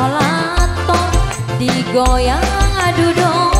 salat tong digoyang adu dong